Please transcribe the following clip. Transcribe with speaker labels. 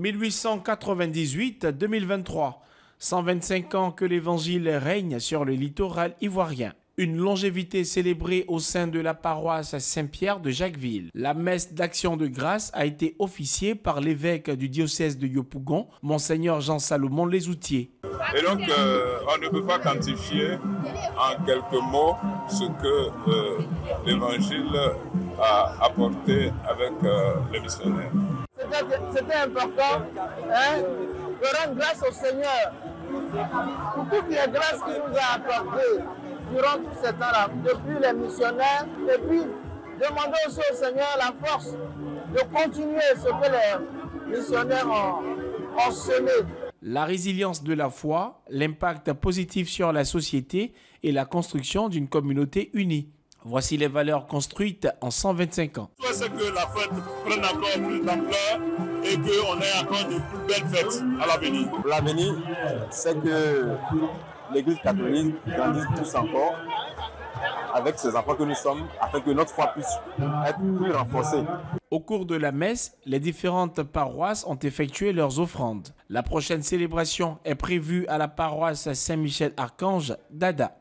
Speaker 1: 1898-2023. 125 ans que l'évangile règne sur le littoral ivoirien. Une longévité célébrée au sein de la paroisse Saint-Pierre de Jacquesville. La messe d'action de grâce a été officiée par l'évêque du diocèse de Yopougon, Monseigneur Jean-Salomon Lesoutier.
Speaker 2: Et donc, euh, on ne peut pas quantifier en quelques mots ce que euh, l'Évangile a apporté avec euh, les missionnaires.
Speaker 3: C'était important hein, de rendre grâce au Seigneur pour toutes les grâces qu'il nous a apportées durant tout ce temps-là, depuis les missionnaires, et puis demander aussi au Seigneur la force de continuer ce que les missionnaires ont, ont semé.
Speaker 1: La résilience de la foi, l'impact positif sur la société et la construction d'une communauté unie. Voici les valeurs construites en 125 ans.
Speaker 2: C'est que la fête prenne encore plus d'ampleur et qu'on ait encore de plus belles fêtes à l'avenir.
Speaker 4: L'avenir, c'est que l'Église catholique grandisse tous encore avec ces enfants que nous sommes, afin que notre foi puisse être plus renforcée.
Speaker 1: Au cours de la messe, les différentes paroisses ont effectué leurs offrandes. La prochaine célébration est prévue à la paroisse Saint-Michel-Archange d'Ada.